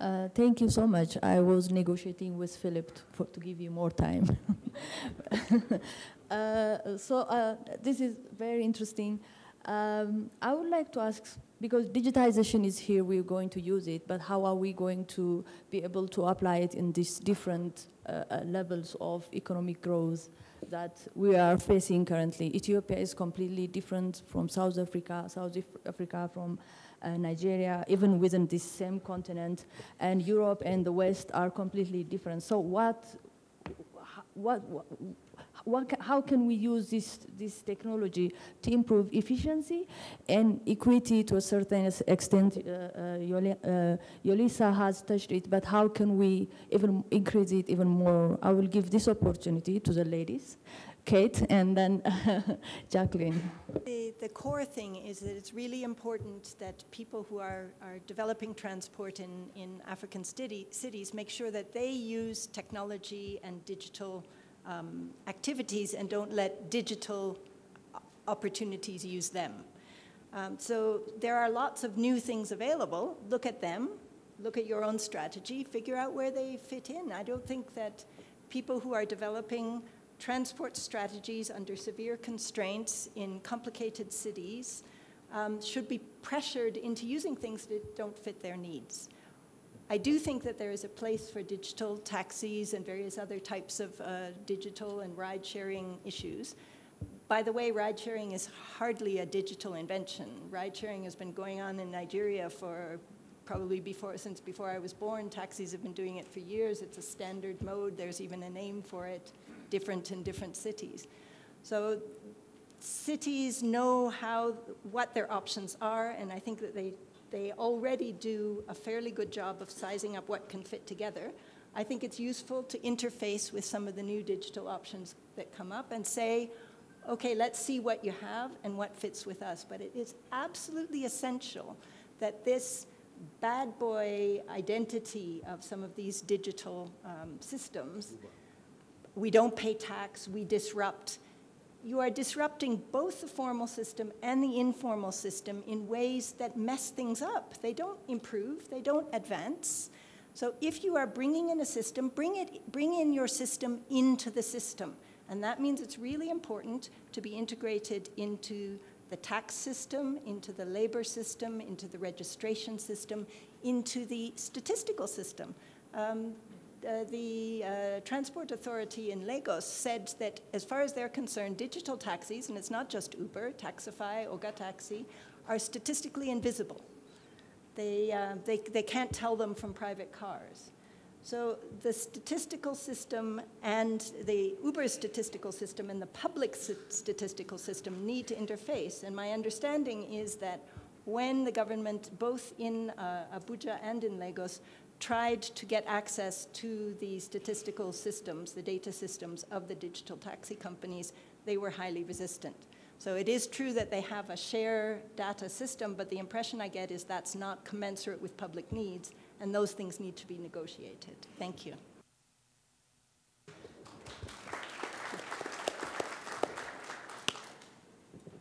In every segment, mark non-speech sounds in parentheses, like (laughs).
Uh, thank you so much. I was negotiating with Philip to, for, to give you more time. (laughs) uh, so uh, this is very interesting. Um, I would like to ask, because digitization is here, we're going to use it, but how are we going to be able to apply it in these different uh, uh, levels of economic growth that we are facing currently? Ethiopia is completely different from South Africa, South Africa from uh, Nigeria, even within this same continent, and Europe and the West are completely different. So what, what, what, what how can we use this, this technology to improve efficiency and equity to a certain extent? Uh, uh, Yolisa has touched it, but how can we even increase it even more? I will give this opportunity to the ladies. Kate, and then (laughs) Jacqueline. The, the, core thing is that it's really important that people who are, are developing transport in, in African city, cities make sure that they use technology and digital um, activities and don't let digital opportunities use them. Um, so there are lots of new things available. Look at them, look at your own strategy, figure out where they fit in. I don't think that people who are developing transport strategies under severe constraints in complicated cities um, should be pressured into using things that don't fit their needs. I do think that there is a place for digital taxis and various other types of uh, digital and ride sharing issues. By the way, ride sharing is hardly a digital invention. Ride sharing has been going on in Nigeria for probably before, since before I was born. Taxis have been doing it for years. It's a standard mode. There's even a name for it different in different cities. So cities know how, what their options are, and I think that they, they already do a fairly good job of sizing up what can fit together. I think it's useful to interface with some of the new digital options that come up and say, okay, let's see what you have and what fits with us. But it is absolutely essential that this bad boy identity of some of these digital um, systems we don't pay tax, we disrupt. You are disrupting both the formal system and the informal system in ways that mess things up. They don't improve, they don't advance. So if you are bringing in a system, bring, it, bring in your system into the system. And that means it's really important to be integrated into the tax system, into the labor system, into the registration system, into the statistical system. Um, uh, the uh, Transport Authority in Lagos said that as far as they're concerned, digital taxis, and it's not just Uber, Taxify, Oga Taxi, are statistically invisible. They, uh, they, they can't tell them from private cars. So the statistical system and the Uber statistical system and the public statistical system need to interface. And my understanding is that when the government, both in uh, Abuja and in Lagos, tried to get access to the statistical systems, the data systems of the digital taxi companies, they were highly resistant. So it is true that they have a share data system, but the impression I get is that's not commensurate with public needs, and those things need to be negotiated. Thank you.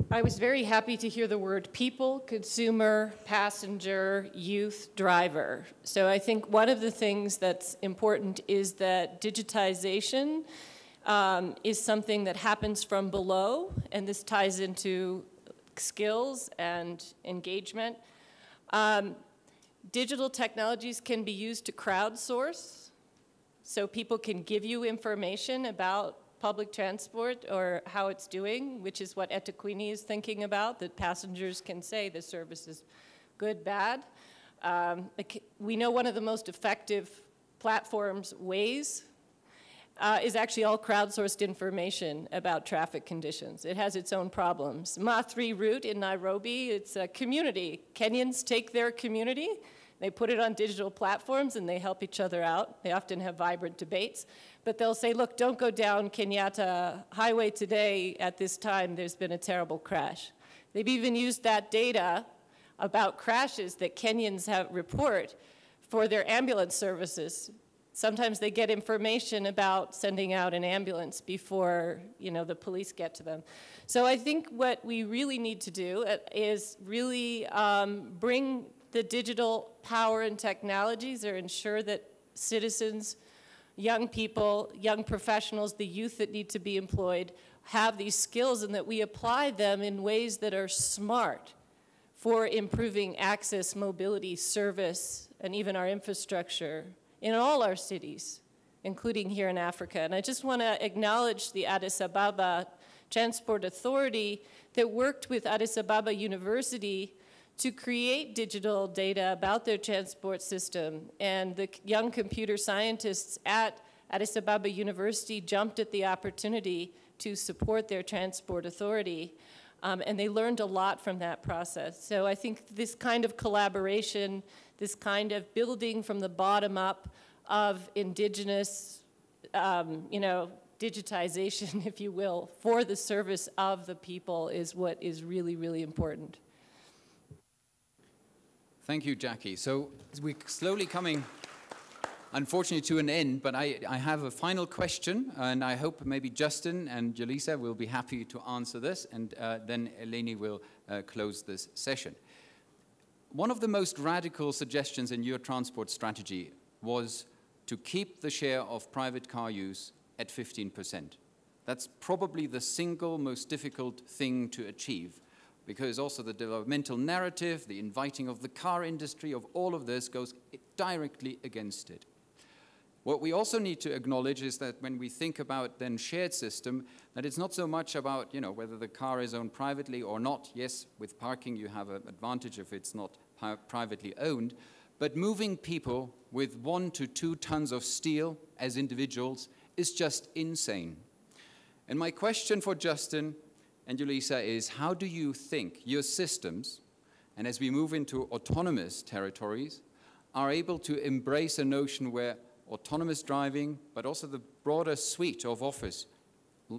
I was very happy to hear the word people, consumer, passenger, youth, driver. So I think one of the things that's important is that digitization um, is something that happens from below, and this ties into skills and engagement. Um, digital technologies can be used to crowdsource, so people can give you information about public transport or how it's doing, which is what eThekwini is thinking about, that passengers can say the service is good, bad. Um, we know one of the most effective platforms, Waze, uh, is actually all crowdsourced information about traffic conditions. It has its own problems. Ma3Route in Nairobi, it's a community. Kenyans take their community, they put it on digital platforms and they help each other out. They often have vibrant debates but they'll say, look, don't go down Kenyatta Highway today at this time, there's been a terrible crash. They've even used that data about crashes that Kenyans have report for their ambulance services. Sometimes they get information about sending out an ambulance before you know, the police get to them. So I think what we really need to do uh, is really um, bring the digital power and technologies or ensure that citizens, young people, young professionals, the youth that need to be employed have these skills and that we apply them in ways that are smart for improving access, mobility, service, and even our infrastructure in all our cities, including here in Africa. And I just want to acknowledge the Addis Ababa Transport Authority that worked with Addis Ababa University to create digital data about their transport system. And the young computer scientists at Addis Ababa University jumped at the opportunity to support their transport authority. Um, and they learned a lot from that process. So I think this kind of collaboration, this kind of building from the bottom up of indigenous, um, you know, digitization, (laughs) if you will, for the service of the people is what is really, really important. Thank you, Jackie. So we're slowly coming, unfortunately, to an end, but I, I have a final question, and I hope maybe Justin and Yolisa will be happy to answer this, and uh, then Eleni will uh, close this session. One of the most radical suggestions in your transport strategy was to keep the share of private car use at 15%. That's probably the single most difficult thing to achieve because also the developmental narrative, the inviting of the car industry, of all of this goes directly against it. What we also need to acknowledge is that when we think about then shared system, that it's not so much about you know whether the car is owned privately or not. Yes, with parking you have an advantage if it's not privately owned, but moving people with one to two tons of steel as individuals is just insane. And my question for Justin and Yolisa is how do you think your systems, and as we move into autonomous territories, are able to embrace a notion where autonomous driving, but also the broader suite of offers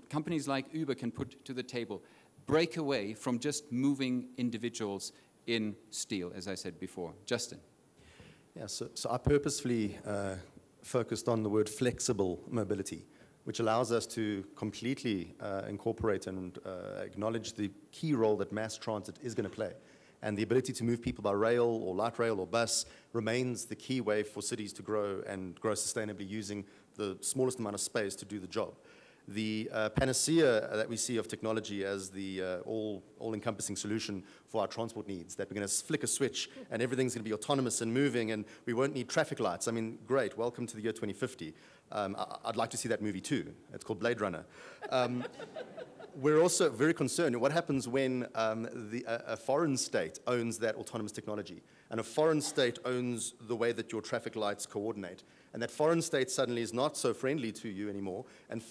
companies like Uber can put to the table, break away from just moving individuals in steel, as I said before. Justin. Yeah, so, so I purposefully uh, focused on the word flexible mobility, which allows us to completely uh, incorporate and uh, acknowledge the key role that mass transit is going to play. And the ability to move people by rail or light rail or bus remains the key way for cities to grow and grow sustainably using the smallest amount of space to do the job the uh, panacea that we see of technology as the uh, all, all-encompassing solution for our transport needs, that we're going to flick a switch and everything's going to be autonomous and moving and we won't need traffic lights. I mean, great, welcome to the year 2050. Um, I- would like to see that movie too. It's called Blade Runner. Um, (laughs) we're also very concerned. What happens when um, the, a, a foreign state owns that autonomous technology? And a foreign state owns the way that your traffic lights coordinate and that foreign state suddenly is not so friendly to you anymore and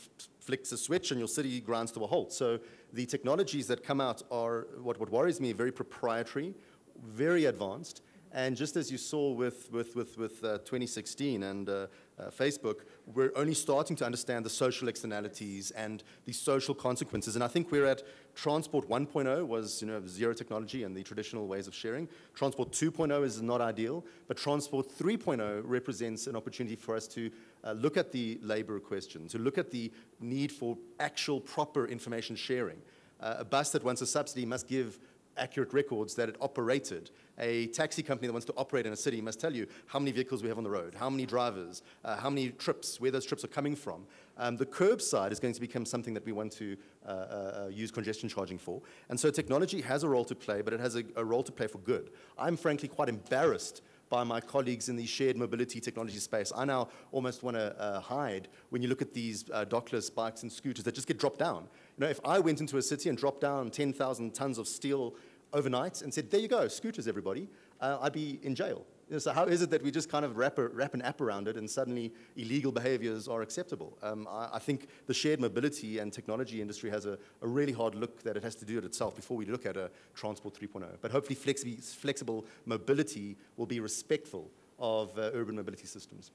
flicks a switch and your city grinds to a halt. So the technologies that come out are, what, what worries me, very proprietary, very advanced, and just as you saw with, with, with, with uh, 2016 and uh, uh, Facebook, we're only starting to understand the social externalities and the social consequences. And I think we're at Transport 1.0 was you know, zero technology and the traditional ways of sharing. Transport 2.0 is not ideal, but Transport 3.0 represents an opportunity for us to uh, look at the labor question, to look at the need for actual proper information sharing. Uh, a bus that wants a subsidy must give accurate records that it operated. A taxi company that wants to operate in a city must tell you how many vehicles we have on the road, how many drivers, uh, how many trips, where those trips are coming from. Um, the curbside is going to become something that we want to uh, uh, uh, use congestion charging for. And so technology has a role to play, but it has a, a role to play for good. I'm frankly quite embarrassed by my colleagues in the shared mobility technology space. I now almost want to uh, hide when you look at these uh, dockless bikes and scooters that just get dropped down. You know, if I went into a city and dropped down 10,000 tons of steel overnight and said, there you go, scooters, everybody, uh, I'd be in jail. You know, so how is it that we just kind of wrap, a, wrap, an app around it and suddenly illegal behaviors are acceptable? Um, I, I, think the shared mobility and technology industry has a, a, really hard look that it has to do it itself before we look at a Transport 3.0. But hopefully flexi flexible mobility will be respectful of uh, urban mobility systems.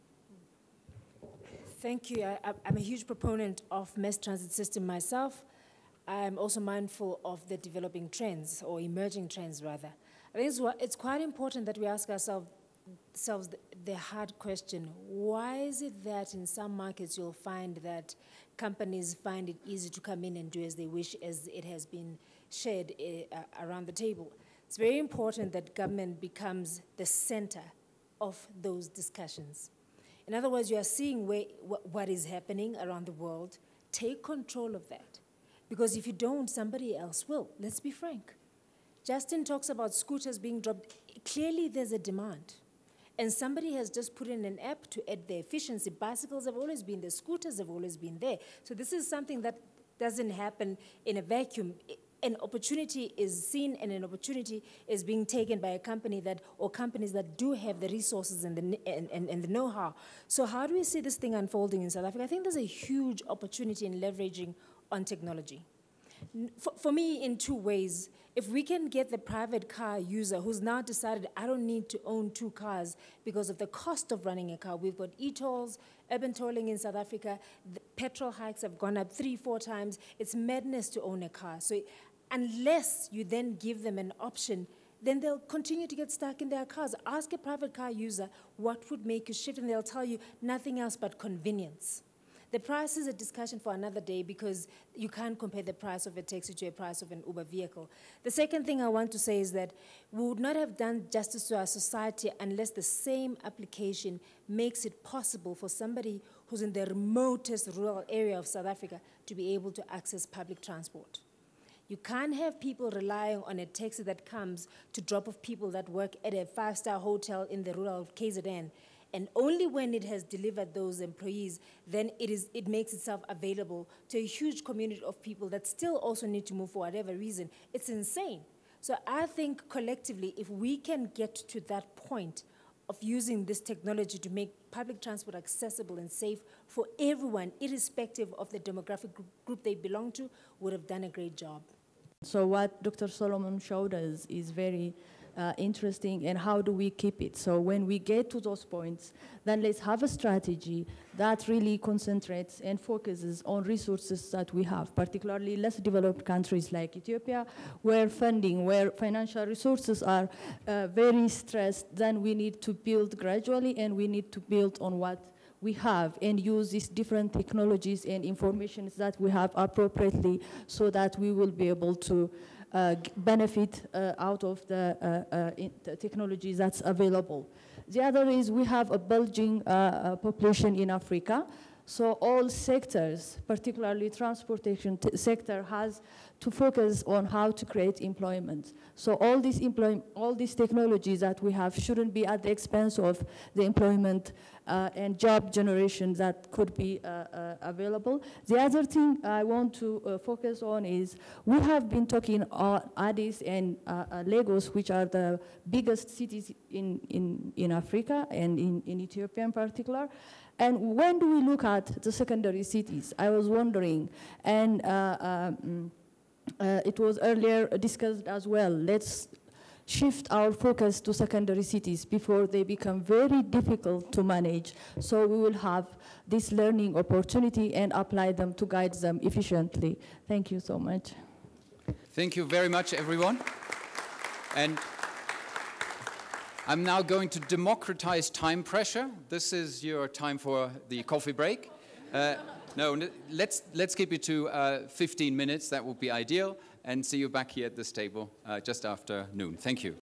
Thank you. I, am a huge proponent of mass transit system myself. I'm also mindful of the developing trends, or emerging trends rather. I think it's quite important that we ask ourselves the, the hard question why is it that in some markets you'll find that companies find it easy to come in and do as they wish, as it has been shared uh, around the table? It's very important that government becomes the center of those discussions. In other words, you are seeing where, what, what is happening around the world. Take control of that. Because if you don't, somebody else will. Let's be frank. Justin talks about scooters being dropped. Clearly, there's a demand. And somebody has just put in an app to add the efficiency. Bicycles have always been there, scooters have always been there. So, this is something that doesn't happen in a vacuum. An opportunity is seen and an opportunity is being taken by a company that, or companies that do have the resources and the, and, and, and the know how. So, how do we see this thing unfolding in South Africa? I think there's a huge opportunity in leveraging on technology. For, for me, in two ways if we can get the private car user who's now decided, I don't need to own two cars because of the cost of running a car, we've got e-tolls, urban tolling in South Africa, petrol hikes have gone up three, four times. It's madness to own a car. So unless you then give them an option, then they'll continue to get stuck in their cars. Ask a private car user what would make you shift, and they'll tell you nothing else but convenience. The price is a discussion for another day because you can't compare the price of a taxi to a price of an Uber vehicle. The second thing I want to say is that we would not have done justice to our society unless the same application makes it possible for somebody who's in the remotest rural area of South Africa to be able to access public transport. You can't have people relying on a taxi that comes to drop off people that work at a five star hotel in the rural KZN and only when it has delivered those employees, then it, is, it makes itself available to a huge community of people that still also need to move for whatever reason. It's insane. So I think collectively, if we can get to that point of using this technology to make public transport accessible and safe for everyone, irrespective of the demographic group they belong to, would have done a great job. So what Dr. Solomon showed us is very uh, interesting and how do we keep it. So when we get to those points, then let's have a strategy that really concentrates and focuses on resources that we have, particularly less developed countries like Ethiopia, where funding, where financial resources are uh, very stressed, then we need to build gradually and we need to build on what we have and use these different technologies and information that we have appropriately so that we will be able to benefit uh, out of the, uh, the technology that's available. The other is we have a bulging population in Africa. So all sectors, particularly transportation sector, has to focus on how to create employment. So all these, employ all these technologies that we have shouldn't be at the expense of the employment uh, and job generation that could be uh, uh, available. The other thing I want to uh, focus on is we have been talking on Addis and uh, uh, Lagos, which are the biggest cities in, in, in Africa and in, in Ethiopia in particular. And when do we look at the secondary cities? I was wondering, and um, it was earlier discussed as well. Let's shift our focus to secondary cities before they become very difficult to manage. So we will have this learning opportunity and apply them to guide them efficiently. Thank you so much. Thank you very much, everyone. And I'm now going to democratize time pressure. This is your time for the coffee break. Uh, no, let's, let's keep it to uh, 15 minutes. That would be ideal and see you back here at this table uh, just after noon. Thank you.